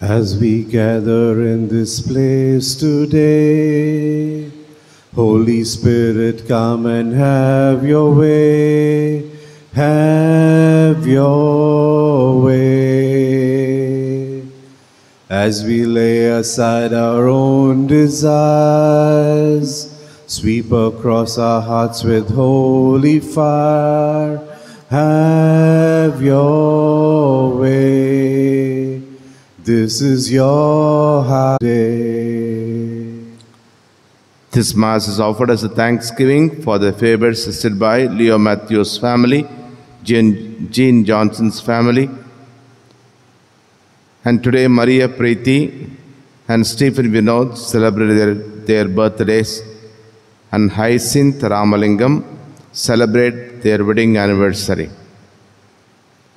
As we gather in this place today, Holy Spirit, come and have your way, have your way. As we lay aside our own desires, sweep across our hearts with holy fire, have your way. This is your heart day. This Mass is offered as a thanksgiving for the favors assisted by Leo Matthews' family, Jean, Jean Johnson's family, and today Maria Preeti and Stephen Vinod celebrate their, their birthdays, and Hyacinth Ramalingam celebrate their wedding anniversary.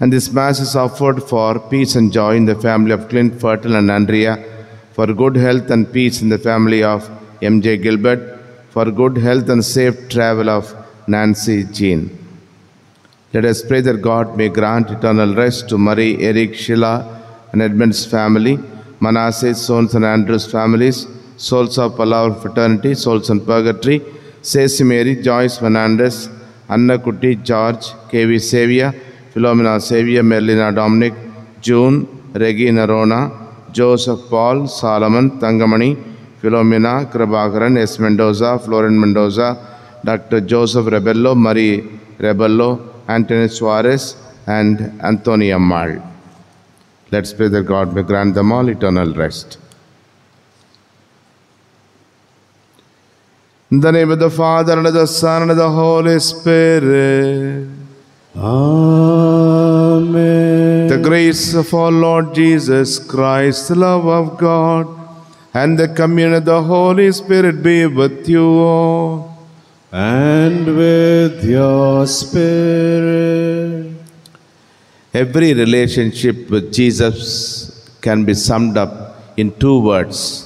And this Mass is offered for peace and joy in the family of Clint Fertile and Andrea, for good health and peace in the family of M.J. Gilbert, for good health and safe travel of Nancy Jean. Let us pray that God may grant eternal rest to Marie, Eric, Sheila, and Edmund's family, Manasseh, Sons, and Andrew's families, souls of Palavar fraternity, souls in purgatory, Ceci Mary, Joyce Fernandez, Anna Kutti, George, K.V. Xavier, Philomena Xavier, Merlina Dominic, June, Regina Rona, Joseph Paul, Solomon, Tangamani, Philomena, Krabakaran, S. Mendoza, Florin Mendoza, Dr. Joseph Rebello, Marie Rebello, Anthony Suarez, and Antonia Mal. Let's pray that God may grant them all eternal rest. In the name of the Father, and of the Son, and of the Holy Spirit. Amen. The grace of our Lord Jesus Christ, the love of God, and the communion of the Holy Spirit be with you all. and with your spirit. Every relationship with Jesus can be summed up in two words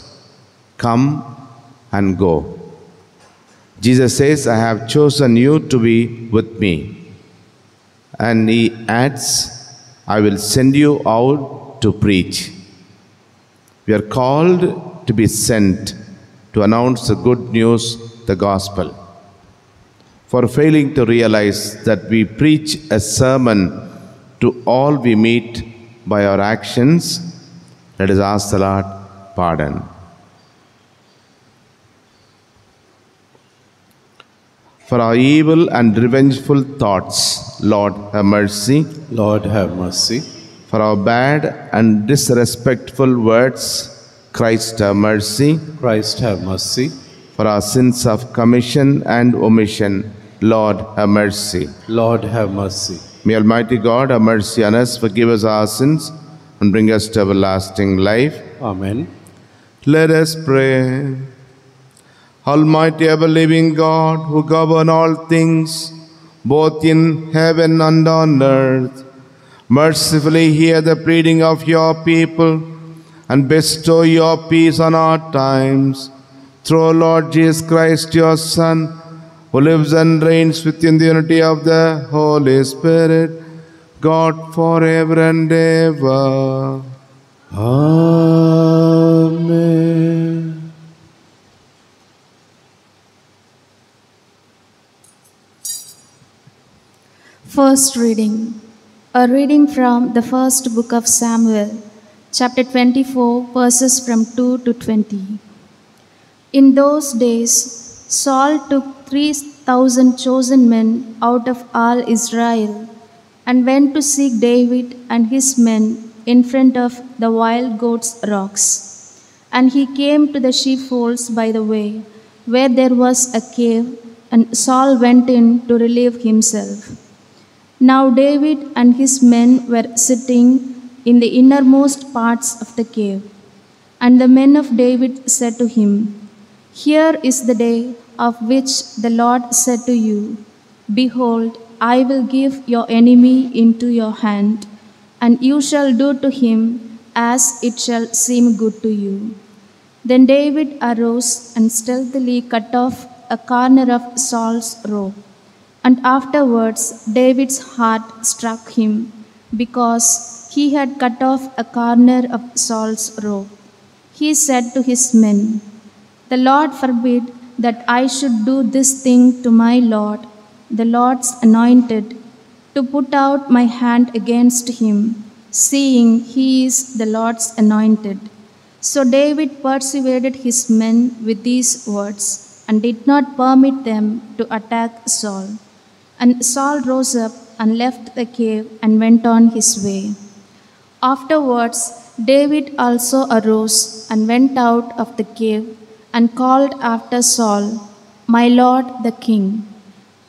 come and go. Jesus says, I have chosen you to be with me. And he adds, I will send you out to preach. We are called to be sent to announce the good news, the gospel. For failing to realize that we preach a sermon to all we meet by our actions, let us ask the Lord pardon. For our evil and revengeful thoughts, Lord, have mercy. Lord, have mercy. For our bad and disrespectful words, Christ, have mercy. Christ, have mercy. For our sins of commission and omission, Lord, have mercy. Lord, have mercy. May Almighty God have mercy on us, forgive us our sins, and bring us to everlasting life. Amen. Let us pray. Almighty ever living God, who govern all things, both in heaven and on earth, mercifully hear the pleading of your people and bestow your peace on our times. Through Lord Jesus Christ, your Son, who lives and reigns within the unity of the Holy Spirit, God forever and ever. Amen. First reading. A reading from the first book of Samuel, chapter 24, verses from 2 to 20. In those days, Saul took 3,000 chosen men out of all Israel and went to seek David and his men in front of the wild goats' rocks. And he came to the sheepfolds by the way, where there was a cave, and Saul went in to relieve himself. Now David and his men were sitting in the innermost parts of the cave. And the men of David said to him, Here is the day of which the Lord said to you, Behold, I will give your enemy into your hand, and you shall do to him as it shall seem good to you. Then David arose and stealthily cut off a corner of Saul's robe. And afterwards, David's heart struck him because he had cut off a corner of Saul's robe. He said to his men, The Lord forbid that I should do this thing to my Lord, the Lord's anointed, to put out my hand against him, seeing he is the Lord's anointed. So David persuaded his men with these words and did not permit them to attack Saul. And Saul rose up and left the cave and went on his way. Afterwards, David also arose and went out of the cave and called after Saul, My Lord the king.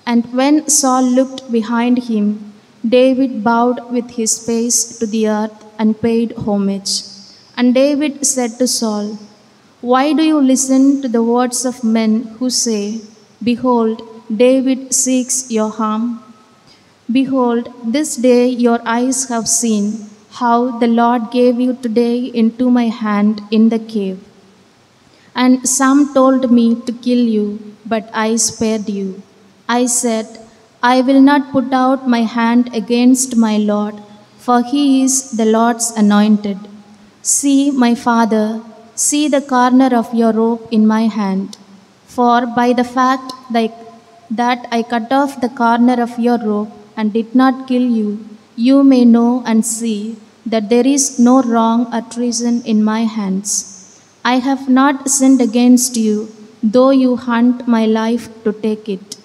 And when Saul looked behind him, David bowed with his face to the earth and paid homage. And David said to Saul, Why do you listen to the words of men who say, Behold, David seeks your harm? Behold, this day your eyes have seen how the Lord gave you today into my hand in the cave. And some told me to kill you, but I spared you. I said, I will not put out my hand against my Lord, for he is the Lord's anointed. See, my father, see the corner of your robe in my hand. For by the fact that that I cut off the corner of your robe and did not kill you, you may know and see that there is no wrong or treason in my hands. I have not sinned against you, though you hunt my life to take it.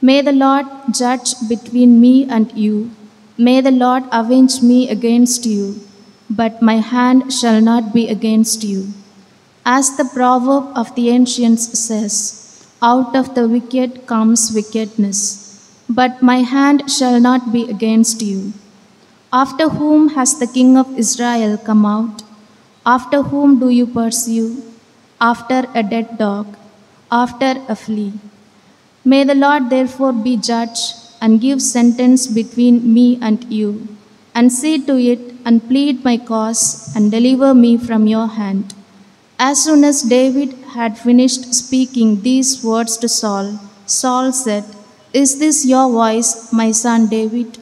May the Lord judge between me and you. May the Lord avenge me against you, but my hand shall not be against you. As the proverb of the ancients says, out of the wicked comes wickedness, but my hand shall not be against you. After whom has the king of Israel come out? After whom do you pursue? After a dead dog, after a flea. May the Lord therefore be judge and give sentence between me and you, and see to it and plead my cause and deliver me from your hand. As soon as David had finished speaking these words to Saul, Saul said, Is this your voice, my son David?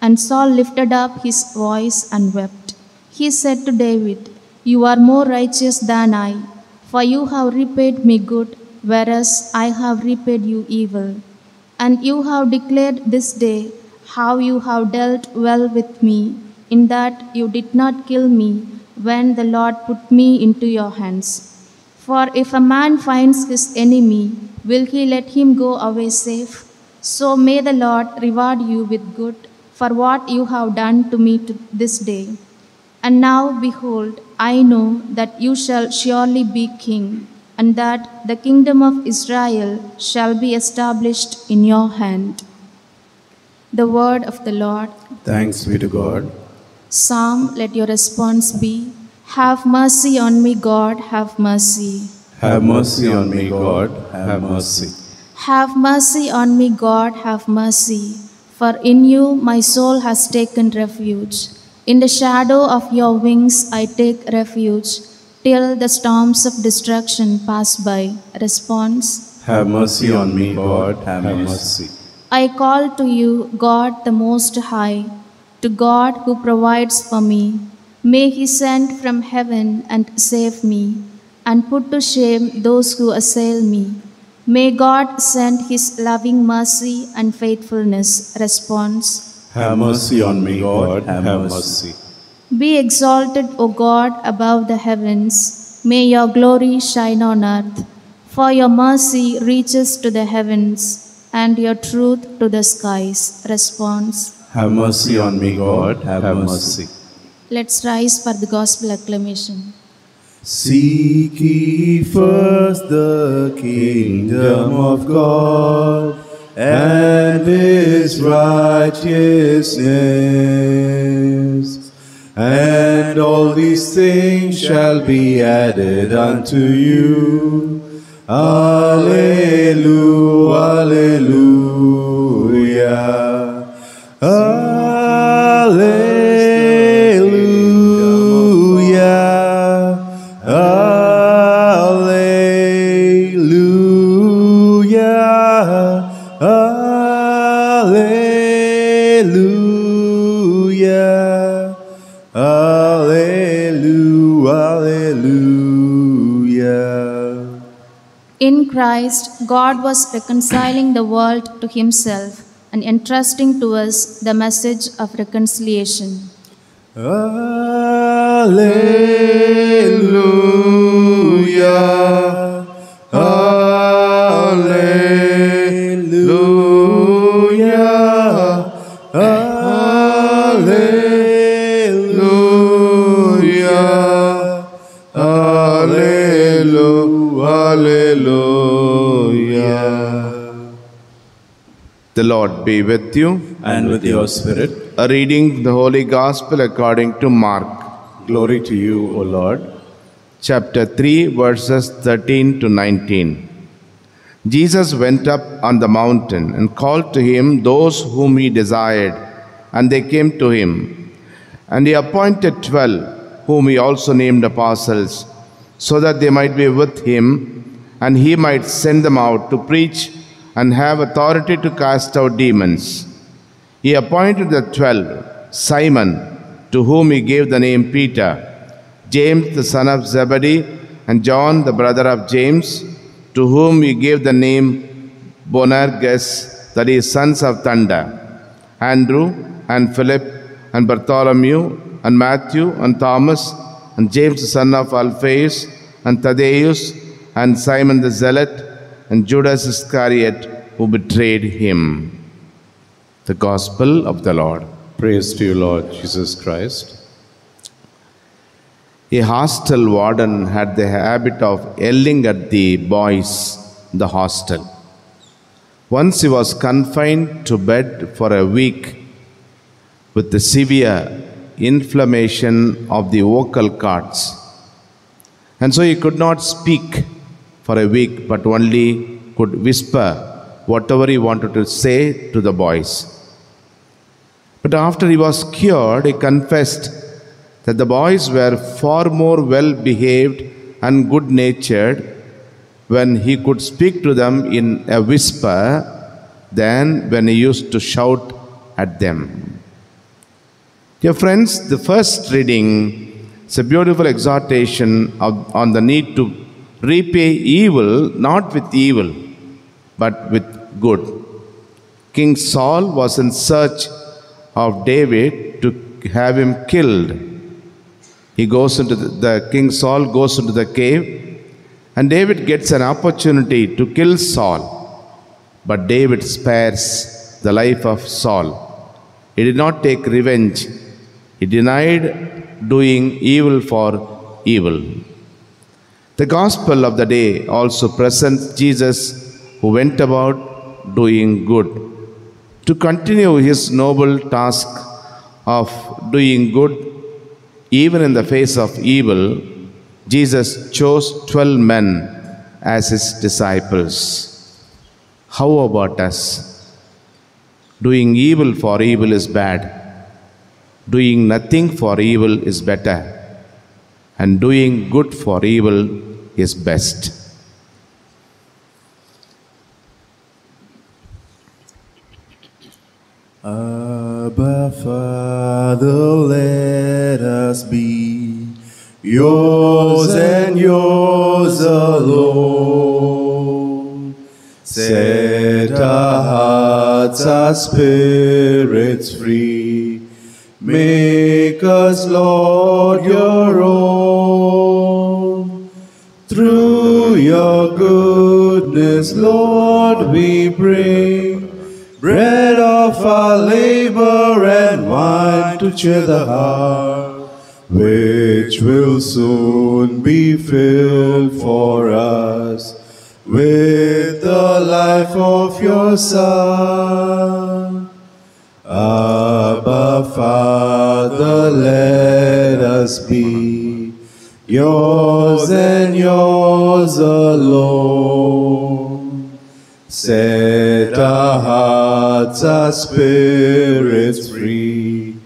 And Saul lifted up his voice and wept. He said to David, You are more righteous than I, for you have repaid me good, whereas I have repaid you evil. And you have declared this day how you have dealt well with me, in that you did not kill me when the Lord put me into your hands. For if a man finds his enemy, will he let him go away safe? So may the Lord reward you with good for what you have done to me to this day. And now, behold, I know that you shall surely be king, and that the kingdom of Israel shall be established in your hand. The word of the Lord. Thanks be to God. Psalm, let your response be Have mercy on me, God, have mercy. Have mercy on me, God. Have mercy. Have mercy on me, God, have mercy. For in you my soul has taken refuge. In the shadow of your wings I take refuge, till the storms of destruction pass by. Response Have mercy on me, God. Have mercy. I call to you, God the Most High, to God who provides for me. May He send from heaven and save me, and put to shame those who assail me. May God send His loving mercy and faithfulness. Response Have mercy on me, God. Have mercy. Be exalted, O God, above the heavens. May your glory shine on earth. For your mercy reaches to the heavens, and your truth to the skies. Response Have mercy on me, God. Have mercy. Let's rise for the gospel acclamation. Seek ye first the kingdom of God and his righteousness, and all these things shall be added unto you. Alleluia, Alleluia. God was reconciling the world to himself and entrusting to us the message of reconciliation. Alleluia. Alleluia. Alleluia. Alleluia. Alleluia. The Lord be with you. And with your spirit, A reading the Holy Gospel according to Mark, glory to you, O Lord. chapter 3, verses 13 to 19. Jesus went up on the mountain and called to him those whom he desired, and they came to him. And he appointed twelve, whom he also named apostles, so that they might be with him, and he might send them out to preach and have authority to cast out demons. He appointed the twelve Simon, to whom he gave the name Peter, James the son of Zebedee, and John the brother of James, to whom he gave the name Boanerges, that is, sons of thunder, Andrew and Philip and Bartholomew and Matthew and Thomas and James the son of Alphaeus and Thaddeus and Simon the Zealot and Judas Iscariot who betrayed him. The Gospel of the Lord. Praise to you, Lord Jesus Christ. A hostel warden had the habit of yelling at the boys in the hostel. Once he was confined to bed for a week with the severe inflammation of the vocal cords. And so he could not speak for a week, but only could whisper whatever he wanted to say to the boys. But after he was cured, he confessed that the boys were far more well behaved and good natured when he could speak to them in a whisper than when he used to shout at them. Dear friends, the first reading is a beautiful exhortation of, on the need to repay evil not with evil but with good. King Saul was in search of David to have him killed. He goes into the, the King Saul goes into the cave, and David gets an opportunity to kill Saul. But David spares the life of Saul. He did not take revenge. He denied doing evil for evil. The gospel of the day also presents Jesus who went about doing good. To continue his noble task of doing good even in the face of evil, Jesus chose 12 men as his disciples. How about us? Doing evil for evil is bad. Doing nothing for evil is better. And doing good for evil is best. Abba, Father, let us be yours and yours alone. Set our hearts, our spirits free. Make us, Lord, your own. Goodness, Lord, we bring bread of our labor and wine to cheer the heart, which will soon be filled for us with the life of your Son. Abba, Father, let us be yours and yours alone. Set our hearts, our spirits free.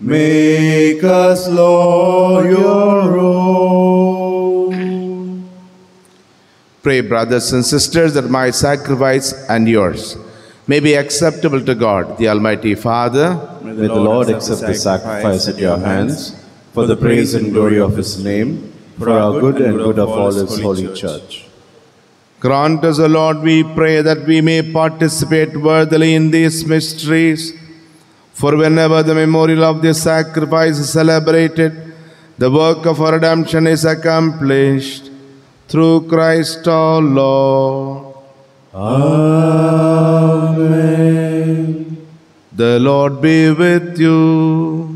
Make us, Lord, your own. Pray, brothers and sisters, that my sacrifice and yours may be acceptable to God, the Almighty Father. May the Lord accept the sacrifice at your hands for the praise and glory of his name, for our good and good of all his holy church. Grant us, O Lord, we pray, that we may participate worthily in these mysteries. For whenever the memorial of this sacrifice is celebrated, the work of our redemption is accomplished through Christ our Lord. Amen. The Lord be with you.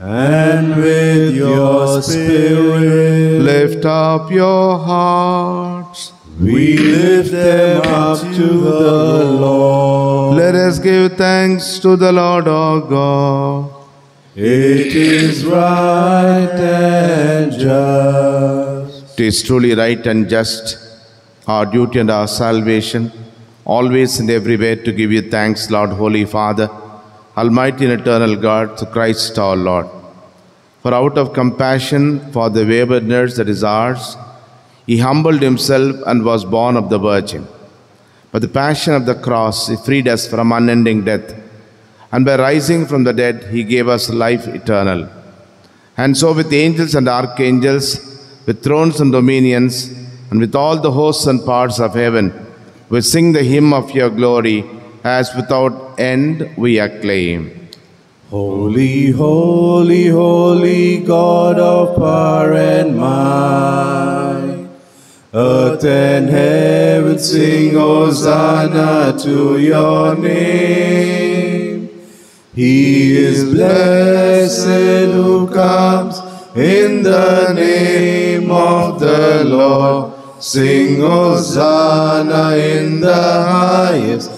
And with your spirit, Lift up your hearts. we lift them up to the Lord. Let us give thanks to the Lord our God. It is right and just. It is truly right and just, our duty and our salvation, always and everywhere to give you thanks, Lord, Holy Father, Almighty and eternal God, through Christ our Lord. For out of compassion for the waywardness that is ours, he humbled himself and was born of the Virgin. By the passion of the cross, he freed us from unending death, and by rising from the dead, he gave us life eternal. And so, with angels and archangels, with thrones and dominions, and with all the hosts and parts of heaven, we sing the hymn of your glory, as without end we acclaim. Holy, holy, holy God of power and might. Earth and heaven sing Hosanna to your name. He is blessed who comes in the name of the Lord. Sing Hosanna in the highest.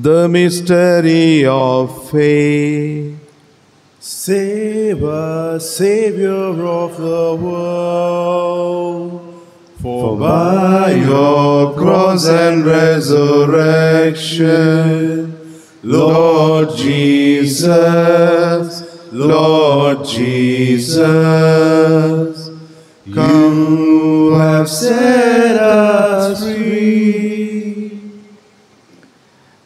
The mystery of faith. Save us, Savior of the world. For by your cross and resurrection, Lord Jesus, Lord Jesus, you have set us free.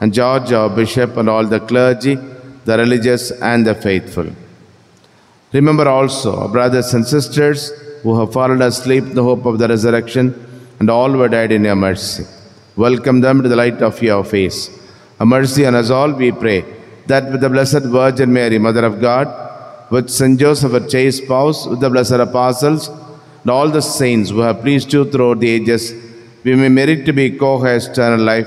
and George our Bishop and all the clergy, the religious and the faithful. Remember also our brothers and sisters who have fallen asleep in the hope of the resurrection and all who died in your mercy. Welcome them to the light of your face. A mercy on us all, we pray, that with the Blessed Virgin Mary, Mother of God, with Saint Joseph, her chaste spouse, with the blessed apostles, and all the saints who have pleased you throughout the ages, we may merit to be co-heirs to eternal life,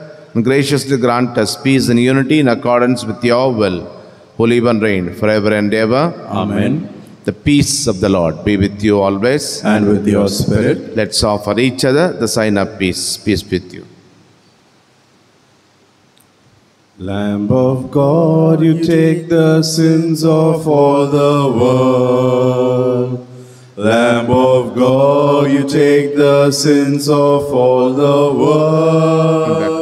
and graciously grant us peace and unity in accordance with your will, who live and reign forever and ever. Amen. The peace of the Lord be with you always. And with your spirit, Let's offer each other the sign of peace. Peace with you. Lamb of God, you take the sins of all the world. Lamb of God, you take the sins of all the world.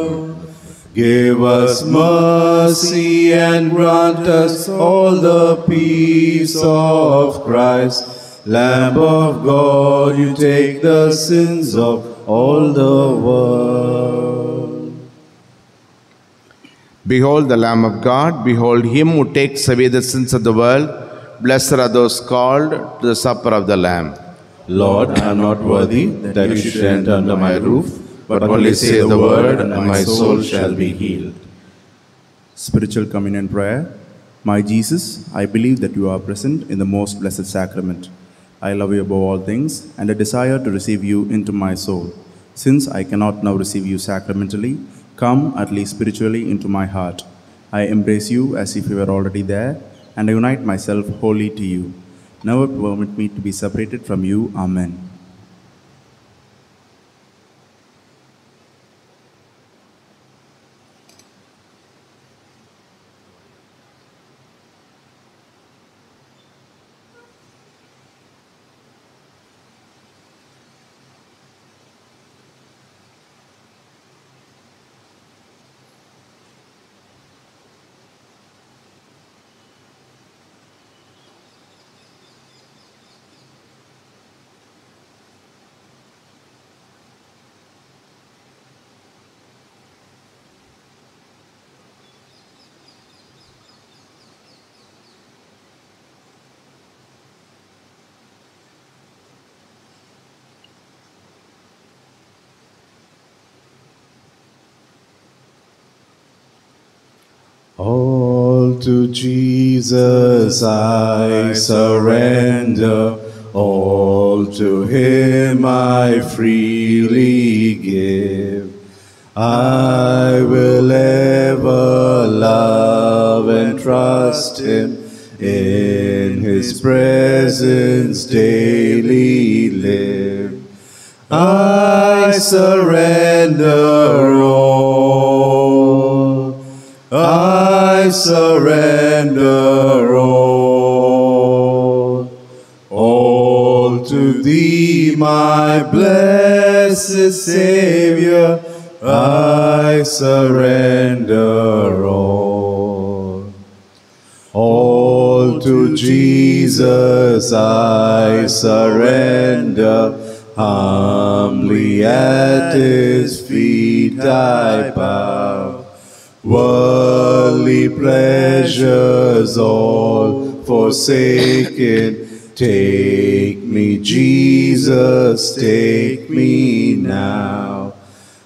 Give us mercy and grant us all the peace of Christ. Lamb of God, you take the sins of all the world. Behold the Lamb of God, behold him who takes away the sins of the world. Blessed are those called to the supper of the Lamb. Lord, I am not worthy that you should enter under my roof, but only say the word, and my soul shall be healed. Spiritual Communion Prayer. My Jesus, I believe that you are present in the most blessed sacrament. I love you above all things, and I desire to receive you into my soul. Since I cannot now receive you sacramentally, come at least spiritually into my heart. I embrace you as if you were already there, and I unite myself wholly to you. Never permit me to be separated from you. Amen. All to Jesus I surrender, all to Him I freely give. I will ever love and trust Him, in His presence daily live. I surrender surrender all. All to thee, my blessed Savior, I surrender all. All to Jesus I surrender, humbly at his feet I bow. Worldly pleasures all forsaken, take me, Jesus, take me now.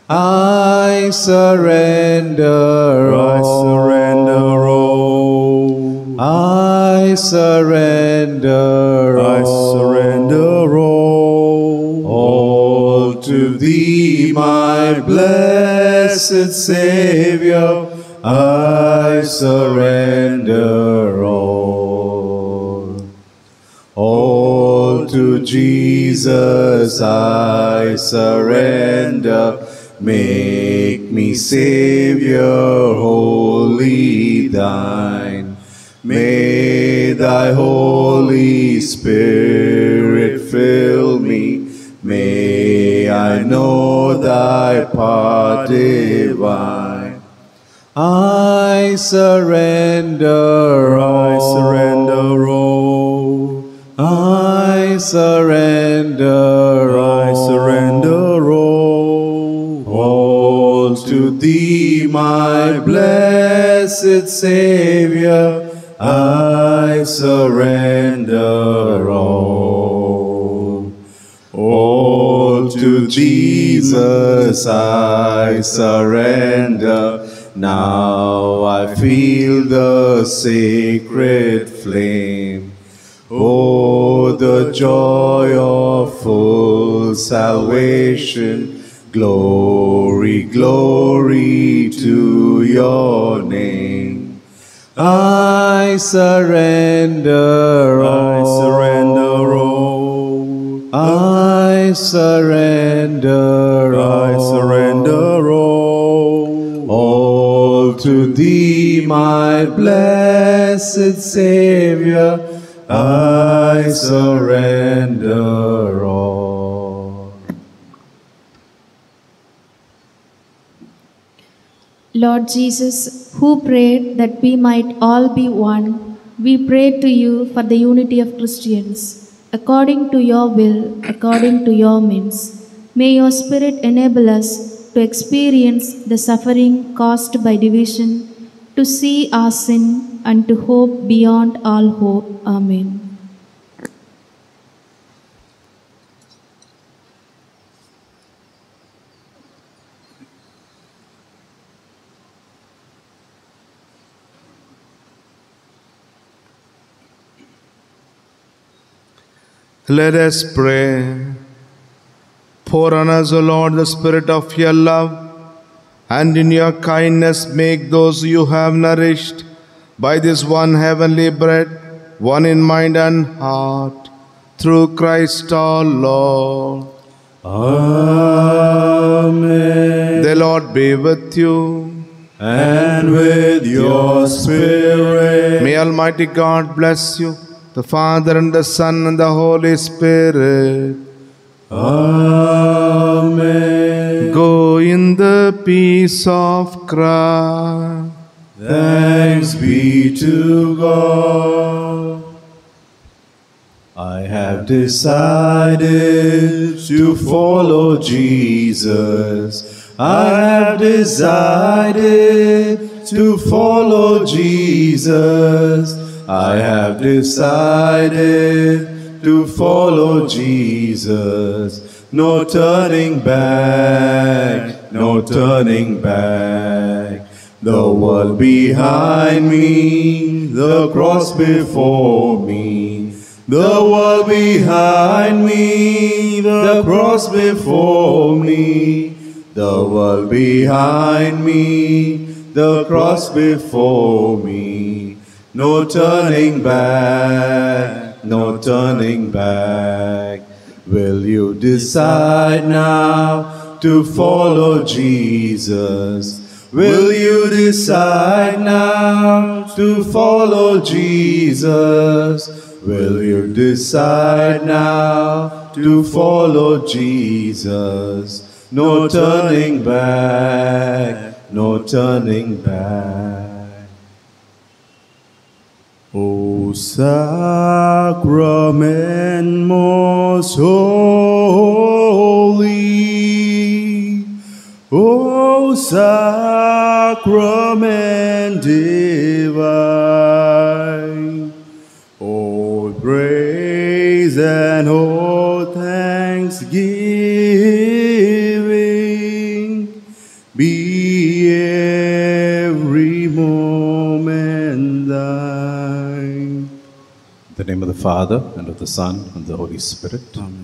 I surrender I surrender all. I surrender all. I surrender all. All to Thee, my blessed Savior, I surrender all. All to Jesus I surrender. Make me Savior wholly thine. May thy Holy Spirit fill me. May I know thy path divine. I surrender all. I surrender all. I surrender I all. surrender all. All to thee, my blessed Savior, Jesus I surrender. Now I feel the sacred flame. Oh, the joy of full salvation. Glory, glory to your name. I surrender blessed Savior, I surrender all. Lord Jesus, who prayed that we might all be one, we pray to you for the unity of Christians, according to your will, according to your means. May your Spirit enable us to experience the suffering caused by division, to see our sin, and to hope beyond all hope. Amen. Let us pray. Pour on us, O Lord, the Spirit of your love, and in your kindness make those you have nourished by this one heavenly bread, one in mind and heart, through Christ our Lord. Amen. The Lord be with you. And with your spirit. May Almighty God bless you, the Father and the Son and the Holy Spirit. Amen. Go in the peace of Christ. Thanks be to God. I have decided to follow Jesus. I have decided to follow Jesus. I have decided to follow Jesus. No turning back, no turning back. The world behind me, the cross before me. The world behind me, the cross before me. The world behind me, the cross before me. No turning back, no turning back. Will you decide now to follow Jesus? Will you decide now to follow Jesus? Will you decide now to follow Jesus? No turning back, no turning back. O sacrament most holy, sacrament divine, all praise and all thanksgiving be every moment thine. In the name of the Father, and of the Son, and of the Holy Spirit. Amen.